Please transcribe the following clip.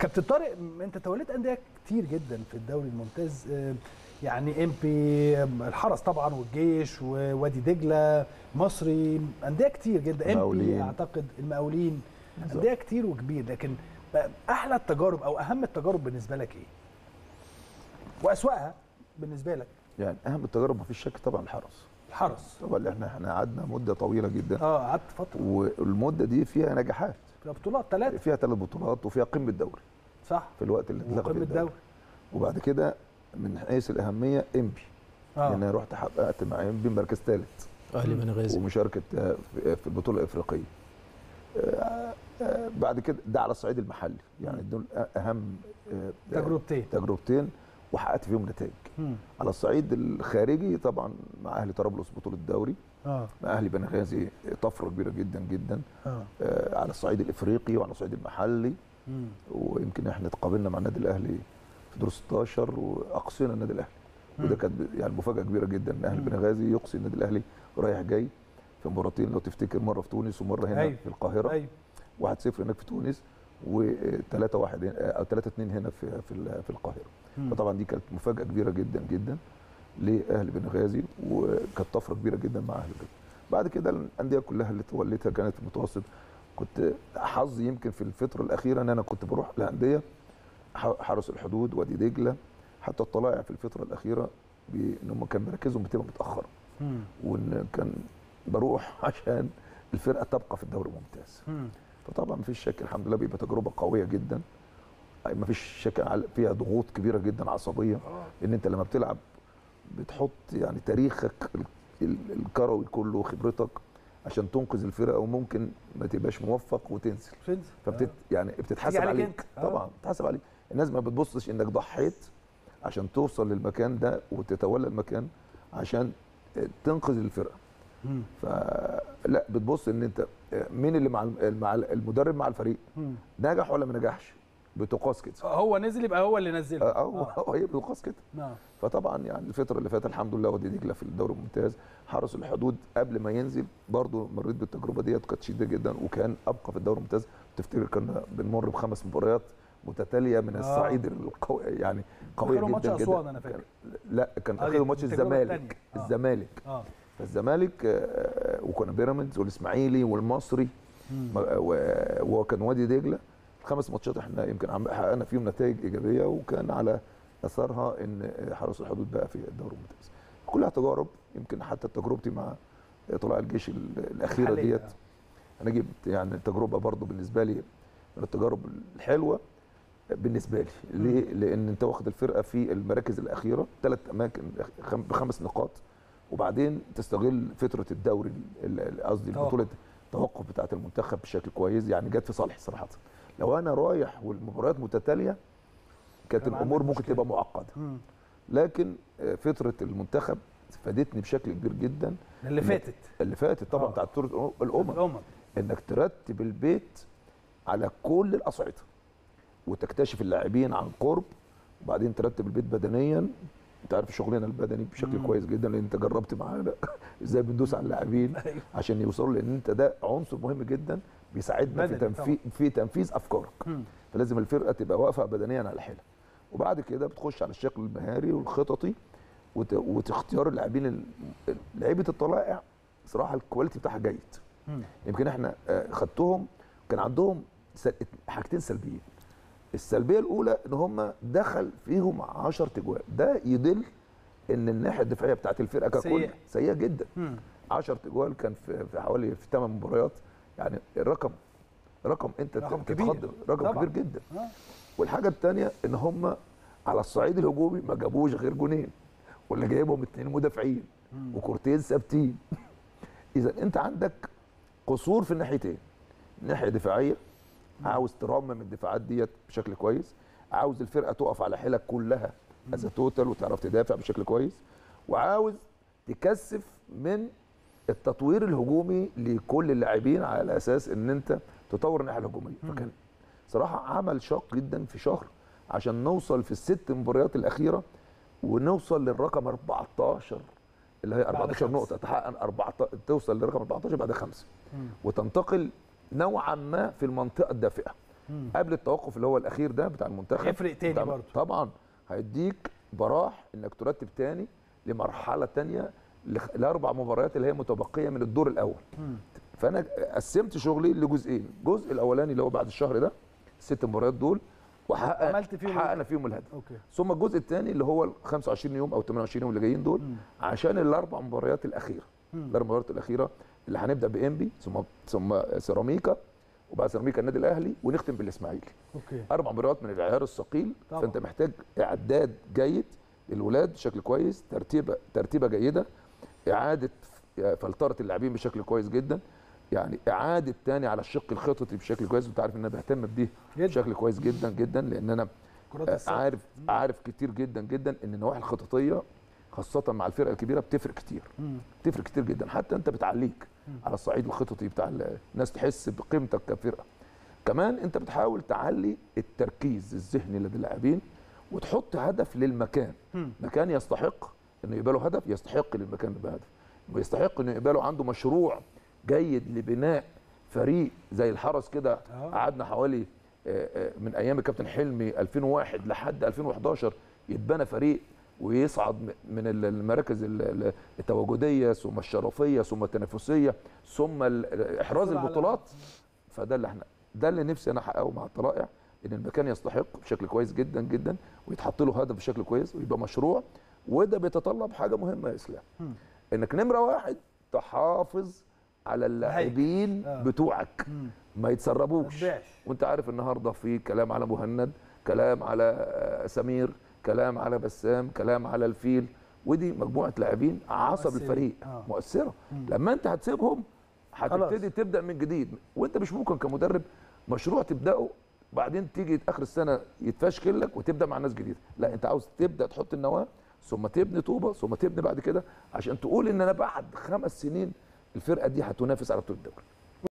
كابتن طارق انت توليت أندية كتير جدا في الدوري الممتاز آه، يعني إم بي الحرس طبعا والجيش ووادي دجلة مصري أندية كتير جدا إم بي المقاولين. أعتقد المقاولين. أندية كتير وكبير لكن أحلى التجارب أو أهم التجارب بالنسبة لك إيه؟ واسوأها بالنسبة لك يعني أهم التجارب مفيش شك طبعا الحرس الحرس. طبعا إحنا إحنا قعدنا مدة طويلة جدا. آه قعدت فترة. والمدة دي فيها نجاحات. في بطولات ثلاثة فيها ثلاث بطولات وفيها قمة دوري. صح. في الوقت اللي اتلغى فيه وقمة الدوري. وبعد كده من حيث الأهمية إمبي. آه. يعني أنا رحت حققت مع إمبي مركز ثالث أهلي بنغازي ومشاركة آه، في في البطولة الإفريقية. آه، آه، بعد كده ده على الصعيد المحلي. يعني دول أهم آه، تجربتين. تجربتين. وحققت فيهم نتائج. على الصعيد الخارجي طبعا مع أهلي طرابلس بطولة الدوري آه مع أهلي بنغازي طفرة كبيرة جدا جدا آه آه، على الصعيد الإفريقي وعلى الصعيد المحلي مم. ويمكن إحنا تقابلنا مع النادي الأهلي في دور 16 وأقصينا النادي الأهلي وده. كانت يعني مفاجأة كبيرة جدا إن أهلي. بنغازي يقصي النادي الأهلي رايح جاي في مباراتين لو تفتكر مرة في تونس ومرة هنا أيوة. في القاهرة أيوه 1-0 هناك في تونس و3 1 أو 3 2 هنا في في في القاهرة. فطبعا دي كانت مفاجأة كبيرة جدا جدا لاهلي بنغازي وكانت طفرة كبيرة جدا مع أهلي بنغازي بعد كده الأندية كلها اللي توليتها كانت في المتوسط كنت حظي يمكن في الفترة الأخيرة إن أنا كنت بروح لأندية ح- حرس الحدود وادي دجلة حتى الطلائع في الفترة الأخيرة إن هم كان مراكزهم بتبقى متأخرة. وإن كان بروح عشان الفرقة تبقى في الدوري الممتاز مم. فطبعا مفيش شك الحمد لله بيبقى تجربة قوية جدا. مفيش شك فيها ضغوط كبيرة جدا عصبية. إن أنت لما بتلعب بتحط يعني تاريخك ال- ال- الكروي كله خبرتك عشان تنقذ الفرقة وممكن ما تبقاش موفق وتنزل. تنزل. فبتت يعني بتتحاسب عليك عليك. آه. طبعا بتتحاسب عليك. الناس ما بتبصش إنك ضحيت عشان توصل للمكان ده وتتولى المكان عشان تنقذ الفرقة. مم. فلا بتبص إن أنت مين اللي مع الم- مع المدرب مع الفريق. نجح ولا ما نجحش؟ بتقاس كده. هو نزل يبقى هو اللي نزله. آه آه. هي بتقاس كده. نعم. فطبعا يعني الفترة اللي فاتت الحمد لله وادي دجله في الدوري الممتاز حرس الحدود قبل ما ينزل. برضو مريت بالتجربة ديت كانت شديدة جدا وكان أبقى في الدوري الممتاز. تفتكر كنا بنمر بخمس مباريات متتالية من آه. الصعيد القوي يعني قوية جدا جدا. أنا فاكر. لا كان آه، اخر ماتش الزمالك. التانية. آه. الزمالك فالزمالك آه، وكنا بيراميدز والإسماعيلي والمصري. وكان وادي دجلة. الخمس ماتشات إحنا يمكن حققنا فيهم نتائج إيجابية وكان على أثرها إن حرس الحدود بقى في الدوري الممتاز. كلها تجارب يمكن حتى تجربتي مع طلائع الجيش ال- الأخيرة. ديت. أنا جبت يعني تجربة برضو بالنسبة لي من التجارب الحلوة بالنسبة لي. ليه؟ لأن أنت واخد الفرقة في المراكز الأخيرة ثلاث أماكن خم- بخمس نقاط. وبعدين تستغل فتره الدوري ال- ال- قصدي. بطولة التوقف بتاعه المنتخب بشكل كويس يعني جت في صالحي صراحة لو أنا رايح والمباريات متتالية كانت كان الأمور ممكن مشكلة. تبقى معقده. لكن آه، فتره المنتخب فادتني بشكل كبير جدا اللي فاتت اللي فاتت طبعا آه. بتاعت بطوله الأمم الأمم إنك ترتب البيت على كل الاصعده وتكتشف اللاعبين عن قرب وبعدين ترتب البيت بدنيا انت عارف شغلنا البدني بشكل مم. كويس جدا لأن انت جربت معانا إزاي بندوس على اللاعبين أيوة. عشان يوصلوا لأن انت ده عنصر مهم جدا بيساعدنا في تنفيذ في تنفيذ أفكارك مم. فلازم الفرقة تبقى واقفة بدنيا على حيلها وبعد كده بتخش على الشكل المهاري والخططي وت... وتختيار اللاعبين ال- لعيبة الطلائع صراحة الكواليتي بتاعها جيد. يمكن إحنا آه، خدتهم كان عندهم سل... حاجتين سلبيين السلبية الأولى إن هم دخل فيهم 10 تجوال ده يدل إن الناحية الدفاعية بتاعت الفرقة ككل سيئة. سيئة جدا مم. 10 تجوال كان في, في حوالي في 8 مباريات يعني الرقم رقم أنت رقم ت- كبير. تتخض رقم طبعاً. كبير جدا آه. والحاجة الثانية إن هم على الصعيد الهجومي ما جابوش غير جونين واللي جايبهم اثنين مدافعين. وكورتين ثابتين اذا أنت عندك قصور في الناحيتين ناحيه دفاعيه عاوز ترمم الدفاعات ديت بشكل كويس. عاوز الفرقة تقف على حيلك كلها as total وتعرف تدافع بشكل كويس. وعاوز تكثف من التطوير الهجومي لكل اللاعبين على أساس إن أنت تطور الناحية الهجومية. فكان صراحة عمل شاق جدا في شهر عشان نوصل في الست مباريات الأخيرة ونوصل للرقم 14 اللي هي 14 خمسة. نقطة تحقق 14 توصل لرقم 14 بعد خمسة. وتنتقل نوعا ما في المنطقة الدافئة مم. قبل التوقف اللي هو الأخير ده بتاع المنتخب هيفرق تاني برضه. طبعا هيديك براح إنك ترتب تاني لمرحلة تانية لأربع مباريات اللي هي متبقية من الدور الأول مم. فأنا قسمت شغلي لجزئين الجزء الأولاني اللي هو بعد الشهر ده الست مباريات دول وحقق عملت فيهم حققنا فيهم الهدف okay ثم الجزء الثاني اللي هو ال 25 يوم أو 28 يوم اللي جايين دول مم. عشان الأربع مباريات الأخيرة. الاربع مباريات الأخيرة اللي هنبدأ بانبي ثم ثم سيراميكا وبعد سيراميكا النادي الأهلي ونختم بالإسماعيلي. okay. أربع مباريات من العيار الثقيل. فأنت محتاج إعداد جيد للولاد بشكل كويس ترتيبه ترتيبة جيدة إعادة فلترة اللاعبين بشكل كويس جدا. يعني إعادة تاني على الشق الخططي بشكل كويس وأنت عارف إن أنا بهتم بدي جدا. بشكل كويس جدا جدا لأن أنا عارف عارف كتير جدا جدا إن النواحي الخططية خاصة مع الفرقه الكبيرة بتفرق كتير. بتفرق كتير جدا حتى أنت بتعليك. على الصعيد الخططي بتاع ال- الناس تحس بقيمتك كفرقة كمان أنت بتحاول تعلي التركيز الذهني لدى اللاعبين وتحط هدف للمكان. مكان يستحق إنه يبقى له هدف يستحق للمكان يبقى هدف ويستحق إنه يبقى له عنده مشروع جيد لبناء فريق زي الحرس كده آه. قعدنا حوالي آه، آه، من أيام الكابتن حلمي 2001 لحد 2011 يتبنى فريق ويصعد من ال- المراكز ال- ال- التواجدية ثم الشرفية ثم التنافسية ثم إحراز البطولات فده اللي إحنا ده اللي نفسي أنا أحققه مع الطلائع إن المكان يستحق بشكل كويس جدا جدا ويتحط له هدف بشكل كويس ويبقى مشروع وده بيتطلب حاجة مهمة يا إسلام. إنك نمرة واحد تحافظ على اللاعبين آه. بتوعك مم. ما يتسربوش. وأنت عارف النهارده في كلام على مهند كلام على آه، سمير كلام على بسام كلام على الفيل ودي مجموعة لاعبين عصب مؤثرين. الفريق آه. مؤثرة مم. لما انت هتسيبهم هتبتدي. تبدأ من جديد وانت مش ممكن كمدرب مشروع تبدأه بعدين تيجي آخر السنة يتفشكل لك وتبدأ مع ناس جديدة لا انت عاوز تبدأ تحط النواة ثم تبني طوبة ثم تبني بعد كده عشان تقول إن أنا بعد خمس سنين الفرقة دي هتنافس على بطولة الدوري